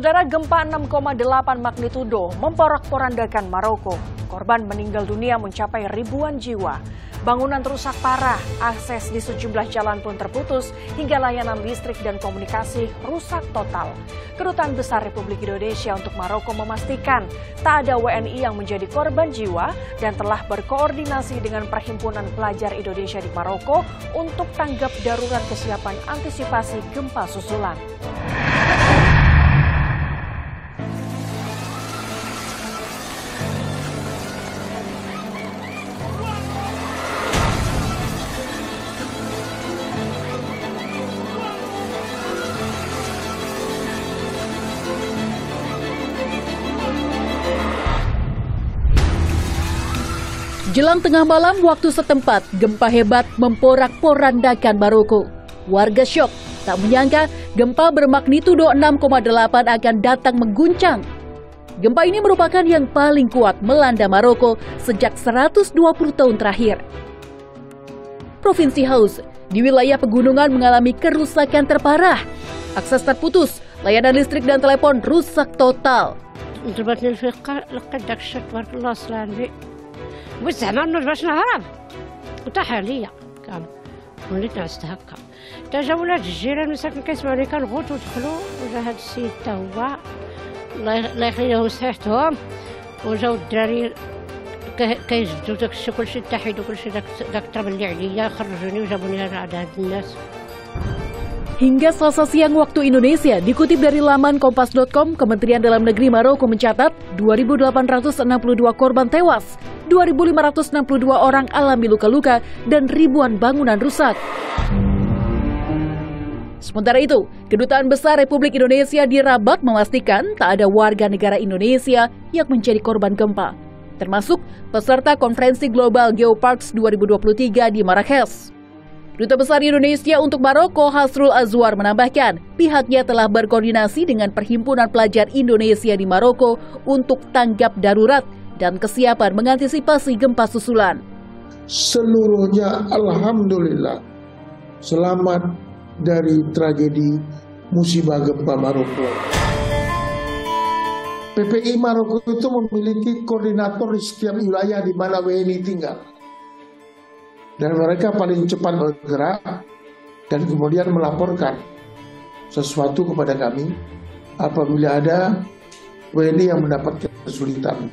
Saudara gempa 6,8 magnitudo memporak-porandakan Maroko. Korban meninggal dunia mencapai ribuan jiwa. Bangunan rusak parah, akses di sejumlah jalan pun terputus, hingga layanan listrik dan komunikasi rusak total. Kedutaan Besar Republik Indonesia untuk Maroko memastikan tak ada WNI yang menjadi korban jiwa dan telah berkoordinasi dengan Perhimpunan Pelajar Indonesia di Maroko untuk tanggap darurat kesiapan antisipasi gempa susulan. Jelang tengah malam waktu setempat, gempa hebat memporak-porandakan Maroko. Warga syok, tak menyangka gempa bermagnitudo 6,8 akan datang mengguncang. Gempa ini merupakan yang paling kuat melanda Maroko sejak 120 tahun terakhir. Provinsi Haus di wilayah pegunungan mengalami kerusakan terparah. Akses terputus, layanan listrik dan telepon rusak total. وزعما انه باش نهرب وطاح عليا كان وليت نعست هكا تا جا ولاد الجيران مساكن كيسمعوني كنغوت ودخلوا وجا هاد السيد تا هو الله يخلي لهم صحتهم وجاو الدراري كيجبدوا داك الشيء كلشي تحيد وكلشي داك داك التراب اللي عليا خرجوني وجابوني على هاد الناس Hingga selasa siang waktu Indonesia, dikutip dari laman kompas.com, Kementerian Dalam Negeri Maroko mencatat 2.862 korban tewas, 2.562 orang alami luka-luka, dan ribuan bangunan rusak. Sementara itu, Kedutaan Besar Republik Indonesia di Rabat memastikan tak ada warga negara Indonesia yang menjadi korban gempa, termasuk peserta konferensi global Geoparks 2023 di Marrakesh. Duta Besar Indonesia untuk Maroko Hasrul Azwar menambahkan, pihaknya telah berkoordinasi dengan Perhimpunan Pelajar Indonesia di Maroko untuk tanggap darurat dan kesiapan mengantisipasi gempa susulan. Seluruhnya Alhamdulillah selamat dari tragedi musibah gempa Maroko. PPI Maroko itu memiliki koordinator di setiap wilayah di mana WNI tinggal dan mereka paling cepat bergerak dan kemudian melaporkan sesuatu kepada kami apabila ada WNI yang mendapat kesulitan.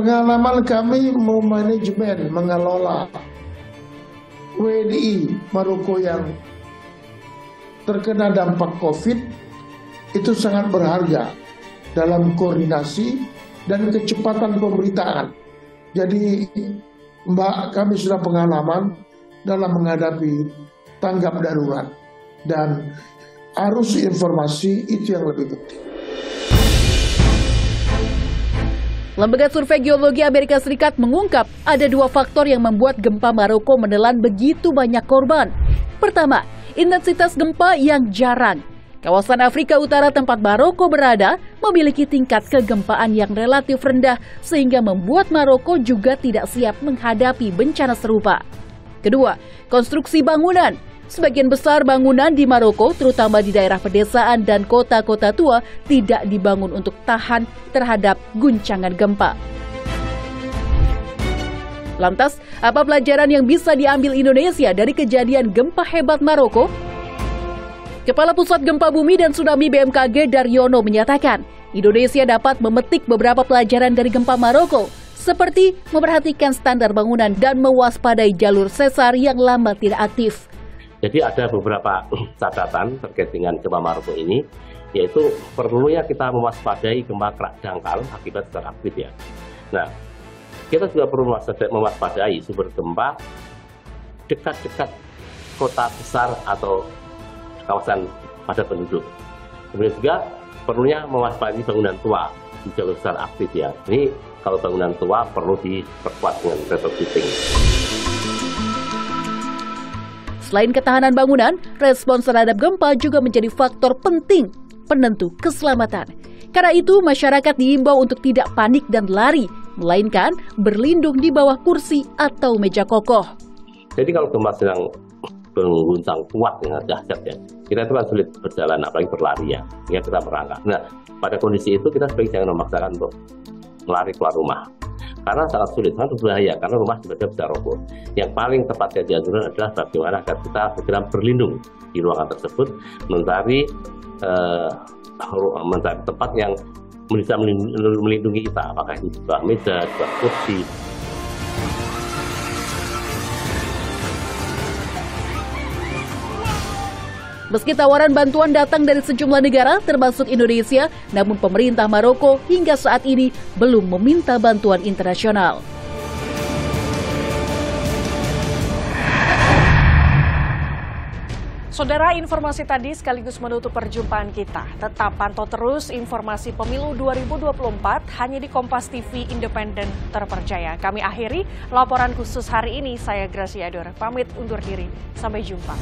Pengalaman kami memanajemen, mengelola WNI Maroko yang terkena dampak COVID itu sangat berharga dalam koordinasi dan kecepatan pemberitaan. Jadi Mbak, kami sudah pengalaman dalam menghadapi tanggap darurat dan arus informasi itu yang lebih penting. Lembaga Survei Geologi Amerika Serikat mengungkap ada dua faktor yang membuat gempa Maroko menelan begitu banyak korban. Pertama, intensitas gempa yang jarang. Kawasan Afrika Utara tempat Maroko berada memiliki tingkat kegempaan yang relatif rendah sehingga membuat Maroko juga tidak siap menghadapi bencana serupa. Kedua, konstruksi bangunan. Sebagian besar bangunan di Maroko, terutama di daerah pedesaan dan kota-kota tua, tidak dibangun untuk tahan terhadap guncangan gempa. Lantas, apa pelajaran yang bisa diambil Indonesia dari kejadian gempa hebat Maroko? Kepala Pusat Gempa Bumi dan Tsunami BMKG Daryono menyatakan, Indonesia dapat memetik beberapa pelajaran dari gempa Maroko, seperti memperhatikan standar bangunan dan mewaspadai jalur sesar yang lama tidak aktif. Jadi ada beberapa catatan terkait dengan gempa Maroko ini, yaitu perlunya kita mewaspadai gempa kerak dangkal akibat sesar aktif ya. Nah, kita juga perlu mewaspadai sumber gempa dekat-dekat kota besar atau kawasan padat penduduk. Kemudian juga perlunya mewaspadai bangunan tua di jalur besar aktif ya. Ini kalau bangunan tua perlu diperkuat dengan retrofitting. Selain ketahanan bangunan, respons terhadap gempa juga menjadi faktor penting penentu keselamatan. Karena itu, masyarakat diimbau untuk tidak panik dan lari, melainkan berlindung di bawah kursi atau meja kokoh. Jadi kalau gempa sedang mengguncang kuat dengan dahsyat ya. Kita itu kan sulit berjalan, apalagi berlari ya. Sehingga kita merangkak. Nah, pada kondisi itu kita sebaiknya jangan memaksakan untuk lari keluar rumah. Karena sangat sulit, sangat berbahaya, karena rumah tiba-tiba bisa roboh. Yang paling tepat yang dianjurkan adalah bagaimana agar kita segera berlindung di ruangan tersebut, mencari mencari tempat yang bisa melindungi kita, apakah itu sebuah meja, sebuah kursi, Meski tawaran bantuan datang dari sejumlah negara, termasuk Indonesia, namun pemerintah Maroko hingga saat ini belum meminta bantuan internasional. Saudara, informasi tadi sekaligus menutup perjumpaan kita. Tetap pantau terus informasi pemilu 2024 hanya di Kompas TV Independen Terpercaya. Kami akhiri laporan khusus hari ini. Saya Gracia Ador, pamit undur diri. Sampai jumpa.